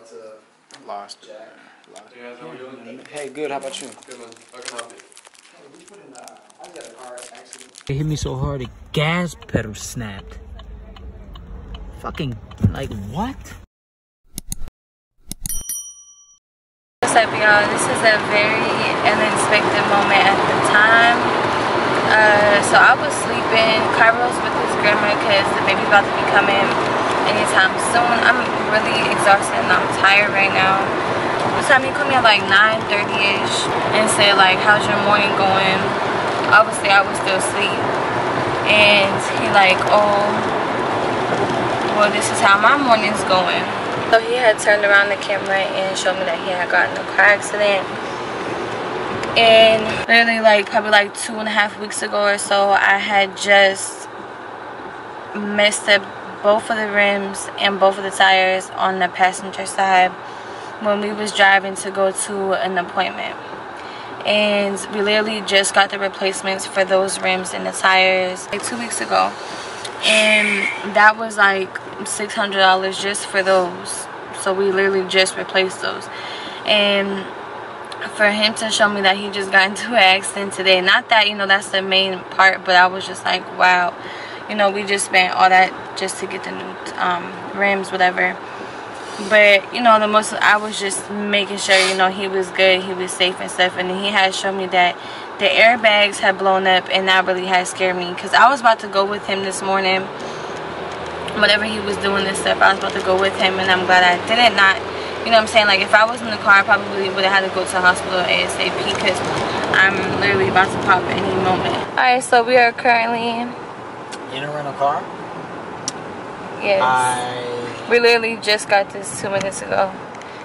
Lots of Lost. Jack. Lost. You guys know what you're doing? Hey, good. How about you? Good man. I can help you. We put in, uh, I got a car accident. It hit me so hard, the gas pedal snapped. Fucking, like, what? What's up, y'all? This is a very unexpected moment at the time. Uh, so I was sleeping. Cairo's with his grandma because the baby's about to be coming anytime soon. I'm really exhausted and I'm tired right now. This time he called me at like 9.30ish and say like, how's your morning going? Obviously I was still asleep. And he like, oh, well this is how my morning's going. So he had turned around the camera and showed me that he had gotten a car accident. And literally like probably like two and a half weeks ago or so, I had just messed up both of the rims and both of the tires on the passenger side when we was driving to go to an appointment. And we literally just got the replacements for those rims and the tires like two weeks ago. And that was like $600 just for those. So we literally just replaced those. And for him to show me that he just got into an accident today not that you know that's the main part but i was just like wow you know we just spent all that just to get the new um, rims whatever. But you know the most i was just making sure you know he was good he was safe and stuff. And he had shown me that the airbags had blown up and that really had scared me. Because I was about to go with him this morning. Whatever he was doing this stuff I was about to go with him. And I'm glad I didn't not you know what I'm saying? Like if I was in the car I probably would have had to go to the hospital ASAP because I'm literally about to pop any moment. Alright so we are currently In a rental car? yes I we literally just got this two minutes ago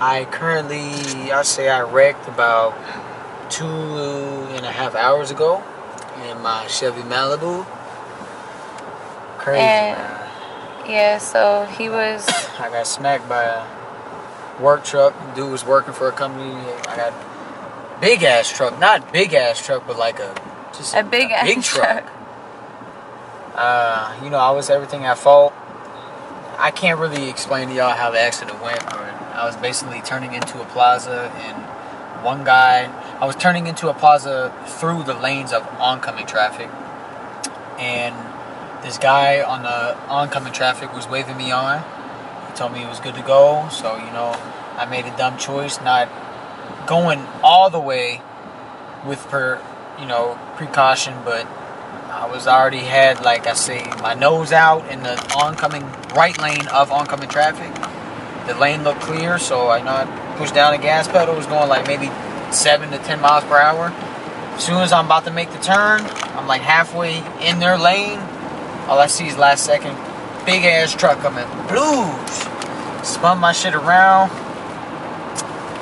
I currently, I say I wrecked about two and a half hours ago in my Chevy Malibu. Crazy, And- yeah so he was I got smacked by a work truck. Dude was working for a company. I got big ass truck, not big ass truck, but like a just a big ass big truck Uh, you know, I was everything at fault. I can't really explain to y'all how the accident went, but I was basically turning into a plaza, and one guy, I was turning into a plaza through the lanes of oncoming traffic, and this guy on the oncoming traffic was waving me on. He told me it was good to go, so you know, I made a dumb choice, not going all the way with per, you know, precaution, but I was already had like I say my nose out in the oncoming right lane of oncoming traffic. The lane looked clear, so I not pushed down the gas pedal. Was going like maybe seven to ten miles per hour. As soon as I'm about to make the turn, I'm like halfway in their lane. All I see is last second, big ass truck coming, blues. Spun my shit around.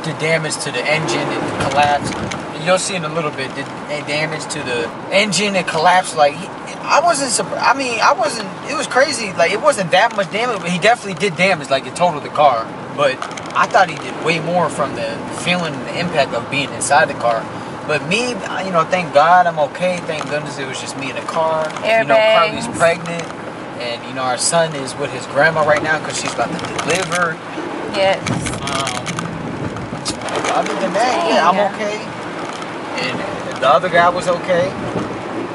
Did damage to the engine and collapsed. You'll see in a little bit. Did damage to the engine and collapsed. Like he, I wasn't. surprised. I mean, I wasn't. It was crazy. Like it wasn't that much damage, but he definitely did damage. Like it totaled the car. But I thought he did way more from the feeling the impact of being inside the car. But me, you know, thank God I'm okay. Thank goodness it was just me in the car. You know, Carly's pregnant, and you know our son is with his grandma right now because she's about to deliver. yes Um, other than that, yeah, I'm okay. And the other guy was okay.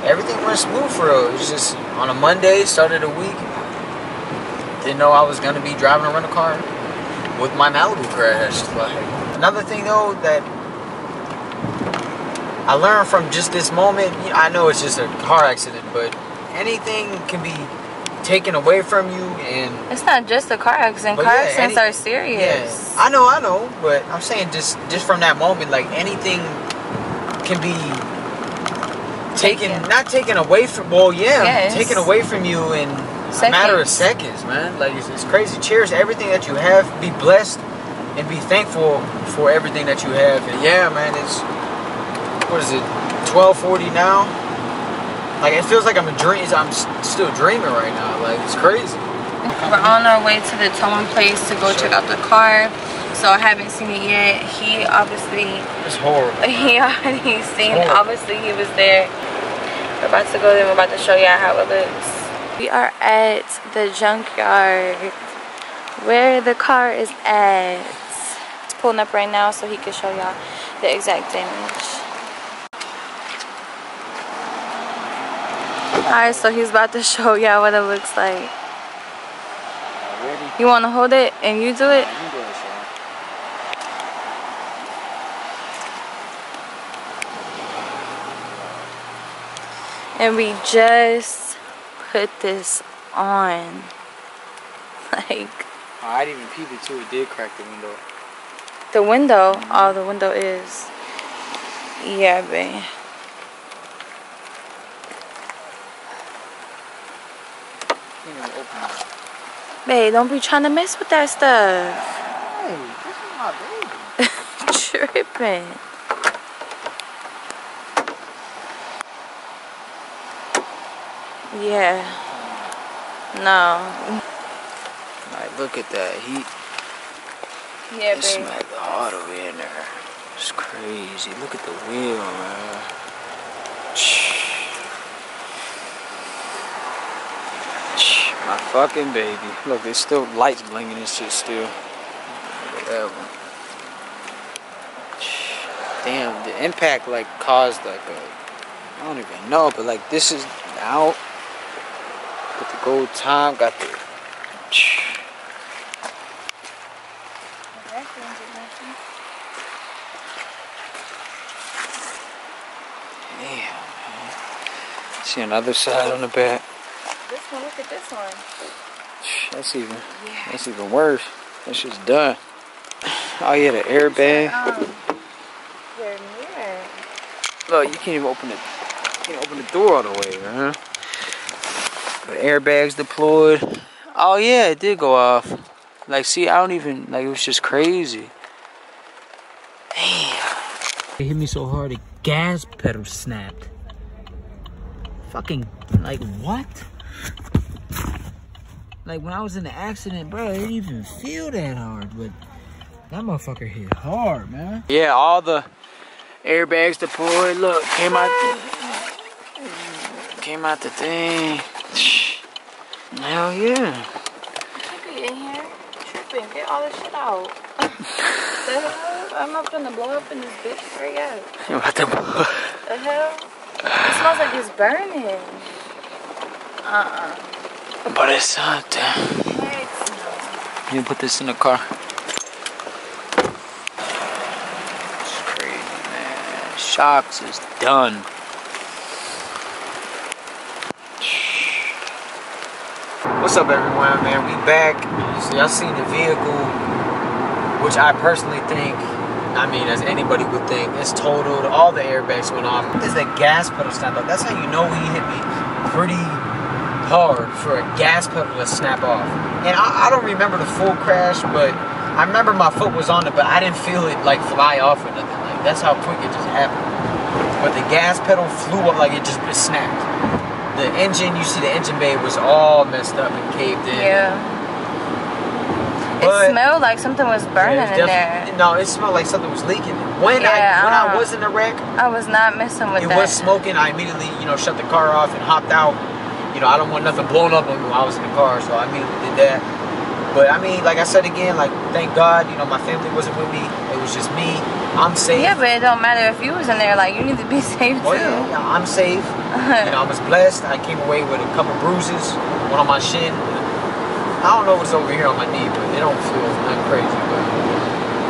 Everything went smooth for us. It was just on a Monday, started a week. Didn't know I was gonna be driving a rental car with my Malibu crash. Like another thing though that I learned from just this moment. I know it's just a car accident, but anything can be taken away from you and It's not just a car accident. Car yeah, accidents any- are serious. yeah, I know, I know, but I'm saying just just from that moment, like anything can be taken, Taken. not taken away from. Well, yeah, Yes. taken away from you in a matter of seconds, man. Like it's, it's crazy. Cherish everything that you have. Be blessed and be thankful for everything that you have. And yeah, man, it's what is it? 12:40 now. Like it feels like I'm a dream. I'm s- still dreaming right now. Like it's crazy. We're on our way to the towing place to go check out the car. So I haven't seen it yet. He obviously It's horrible. he already seen it. Obviously he was there. We're about to go there. We're about to show y'all how it looks. We are at the junkyard where the car is at. It's pulling up right now so he can show y'all the exact damage. Alright, so he's about to show y'all what it looks like. You want to hold it and you do it? You do it, Sean. And we just put this on. Like, Oh, I didn't even peep it too. It did crack the window. the window, all the window is. Yeah, babe. Can't even open it. Babe, don't be trying to mess with that stuff. Hey, this is my baby. Tripping. Yeah. No. Like, look at that heat. Yeah, It smacked hard over in there. It's crazy. Look at the wheel, man. Fucking baby. Look, there's still lights blinking and shit still. Look at that one. Damn, the impact like caused like a, I don't even know, but like this is out. Got the gold time, got the. Damn, man. See another side on the back. This one, at this one. That's even that's even worse. That's just done. Oh yeah, the airbag. Um, your mirror. Look, you can't even open it. Can't open the door all the way, huh? The airbags deployed. Oh yeah, it did go off. Like, see, I don't even like. It was just crazy. Damn. It hit me so hard, the gas pedal snapped. Fucking like what? Like when I was in the accident, bro, it didn't even feel that hard, but that motherfucker hit hard, man. Yeah, all the airbags deployed. Look, came out, came out the thing. Hell yeah. You be in here tripping. Get all this shit out. the hell? I'm not gonna blow up in this bitch. Hurry up. What the? The hell? It smells like it's burning. Uh-uh. But it's no. You put this in the car. It's crazy, man. Shocks is done. What's up, everyone, man? We back. So y'all seen the vehicle, which I personally think, I mean, as anybody would think, it's totaled. All the airbags went off. Is the gas pedal snap off? That's how you know he hit me pretty hard for a gas pedal to snap off. And I, I don't remember the full crash, but I remember my foot was on it, but I didn't feel it like fly off or nothing. Like that's how quick it just happened. But the gas pedal flew up like it just it snapped. The engine, you see the engine bay was all messed up and caved in. Yeah. But- it smelled like something was burning Yeah, it in there. No, it smelled like something was leaking. When Yeah, I when I uh-uh. was in the wreck, I was not messing with it that. was smoking. I immediately, you know, shut the car off and hopped out. You know, I don't want nothing blown up on me while I was in the car, so I immediately did that. But I mean, like I said again, like thank God, you know, my family wasn't with me. It was just me. I'm safe. Yeah, but it don't matter if you was in there. Like you need to be safe Oh too. yeah, yeah, I'm safe. You know, I was blessed. I came away with a couple bruises, one on my shin. I don't know what's over here on my knee, but it don't feel that crazy. But,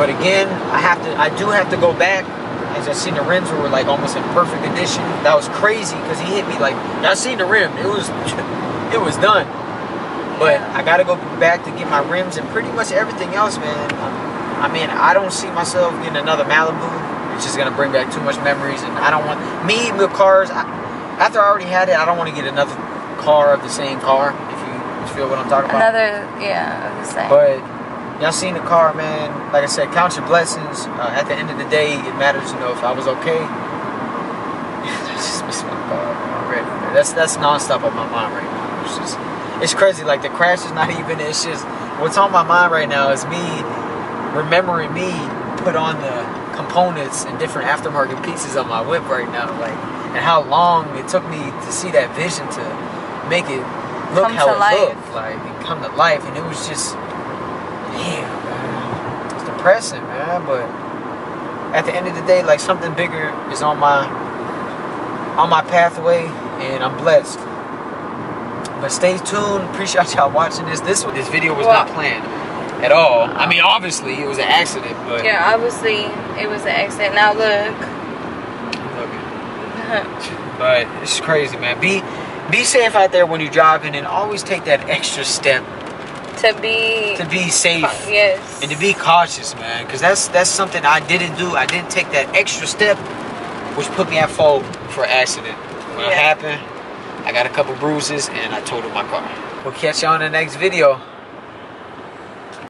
but again, I have to. I do have to go back. As I seen the rims were like almost in perfect condition. That was crazy because he hit me like I seen the rim. It was, it was done. But I gotta go back to get my rims and pretty much everything else, man. I mean, I don't see myself getting another Malibu. It's just gonna bring back too much memories, and I don't want me with cars. I, after I already had it, I don't want to get another car of the same car. If you feel what I'm talking about. Another, yeah, of the same. But y'all seen the car, man. Like I said, count your blessings. Uh, at the end of the day, it matters, you know, if I was okay. Just miss my car already. man. That's that's nonstop on my mind right now. It's just, it's crazy. Like the crash is not even. It's just what's on my mind right now is me remembering me put on the components and different aftermarket pieces on my whip right now. Like and how long it took me to see that vision to make it look Come how it life. looked, like and come to life. And it was just damn, man. It's depressing, man. But at the end of the day, like something bigger is on my on my pathway, and I'm blessed. But stay tuned. Appreciate y'all watching this. This this video was not planned at all. I mean, obviously it was an accident, but Yeah, obviously it was an accident. Now look. look, but it's crazy, man. Be be safe out there when you're driving, and always take that extra step to be to be safe. yes. and to be cautious, man, because that's that's something I didn't do. I didn't take that extra step, which put me at fault for accident. When it happened, I got a couple bruises and I totaled my car. We'll catch you on the next video.